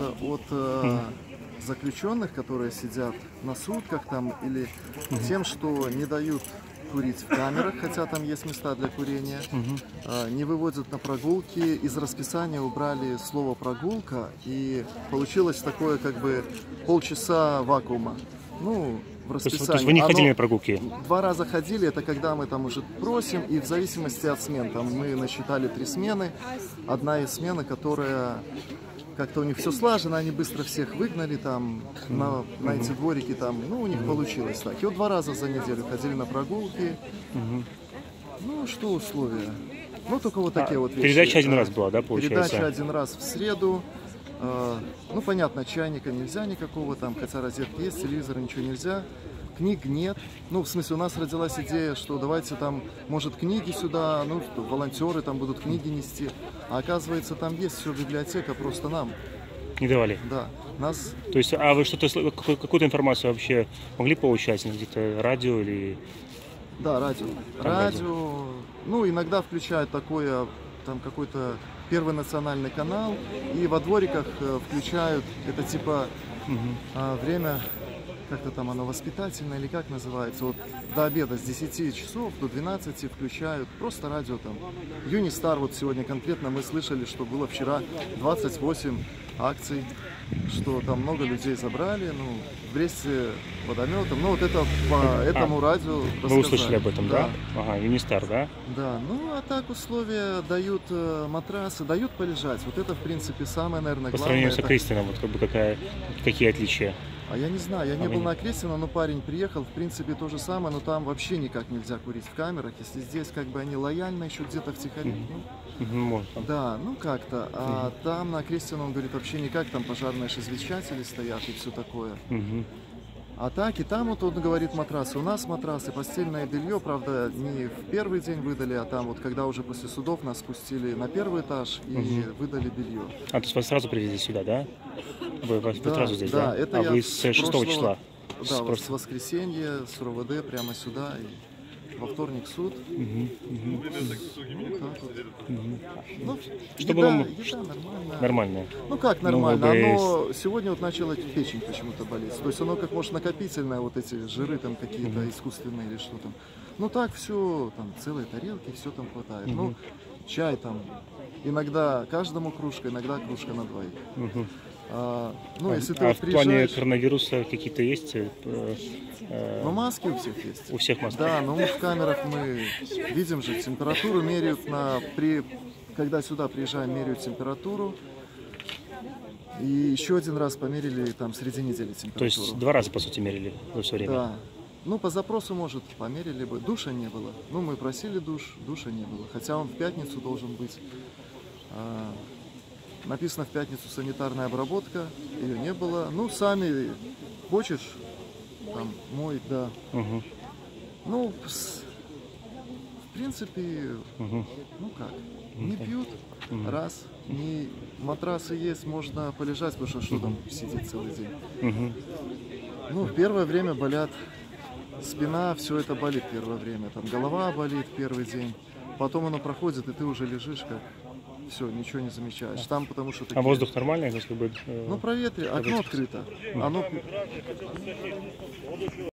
от э, заключенных, которые сидят на сутках там, или тем, что не дают курить в камерах, хотя там есть места для курения, э, не выводят на прогулки. Из расписания убрали слово прогулка, и получилось такое как бы полчаса вакуума. Ну, в То есть, расписании. то есть вы не ходили Оно- на прогулки? Два раза ходили, это когда мы там уже просим, и в зависимости от смен, там мы насчитали три смены, одна из смены, которая как-то у них все слажено, они быстро всех выгнали там на, на эти дворики там, ну у них получилось так. И вот два раза за неделю ходили на прогулки. Ну что условия? Ну только вот такие А, вот вещи. передача один А, раз была, да, получается? Передача один раз в среду. Э, Ну, понятно, чайника нельзя никакого там, хотя розетки есть, телевизора ничего нельзя. Книг нет. Ну, в смысле, у нас родилась идея, что давайте там, может, книги сюда, ну, волонтеры там будут книги нести. А оказывается, там есть все библиотека, просто нам, Не давали? да. Нас, То есть, а вы что-то, какую-то информацию вообще могли получать? Ну, Где-то радио или... да, радио. Там радио. Радио, ну, иногда включают такое, там, какой-то первый национальный канал, и во двориках э, включают, это типа а, время, как-то там оно воспитательное или как называется, вот до обеда с 10 часов до 12 включают просто радио там. Юнистар вот сегодня конкретно мы слышали, что было вчера 28 акций, что там много людей забрали, ну, в Бресте водометом, ну вот это по этому радио Вы рассказали. услышали об этом, да? Ага, Юнистар, да? Да, ну а так условия дают э, матрасы, дают полежать. Вот это, в принципе, самое, наверное, По главное. сравнению с Кристином, вот как бы какая, какие отличия? А я не знаю, я не А был на Крестина, но парень приехал, в принципе, то же самое, но там вообще никак нельзя курить в камерах, если здесь как бы они лояльно еще где-то втихаря. Ну, Мгм, может, там. да, ну как-то. А там на Крестина, он говорит, вообще никак, там пожарные извещатели стоят и все такое. Мгм. А так и там вот он говорит матрасы. У нас матрасы, постельное белье, правда, не в первый день выдали, а там вот когда уже после судов нас спустили на первый этаж и выдали белье. А, то есть вас сразу привезли сюда, да? Вы, вы Да, сразу здесь, да, да? это а я вы с с 6 прошлого- числа? Да, С вот с прошлого- воскресенья, с РОВД прямо сюда и во вторник суд. Так вот. Ну, Что еда, было еда нормальная. Ну как нормально, оно сегодня вот начало печень почему-то болеть. То есть оно как может накопительное, вот эти жиры там какие-то искусственные или что там. Ну так все, там целые тарелки, все там хватает. Ну, чай там, иногда каждому кружка, иногда кружка на двоих. А, ну, если ты а вот в плане приезжаешь, коронавируса какие-то есть? э, э, ну маски у всех есть. у всех маски? Да, но мы в камерах мы видим же, температуру меряют на при когда сюда приезжаем, меряют температуру. И еще один раз померили там среди недели температуру. То есть два раза, по сути, мерили за все время? Да. Ну, по запросу, может, померили бы. Душа не было. Ну, мы просили душ, душа не было. Хотя он в пятницу должен быть. Написано в пятницу санитарная обработка, ее не было. Ну, сами хочешь, там, мой, да. Мгм, Ну, в принципе, мгм. ну как, не пьют, раз, не матрасы есть, можно полежать, потому что что там сидеть целый день. Мгм. Ну, в первое время болят спина, все это болит первое время. Там голова болит первый день. Потом оно проходит, и ты уже лежишь как все, ничего не замечаешь. Там потому что А такие- воздух нормальный? Как бы, э, Ну, проветри, окно открыто. Оно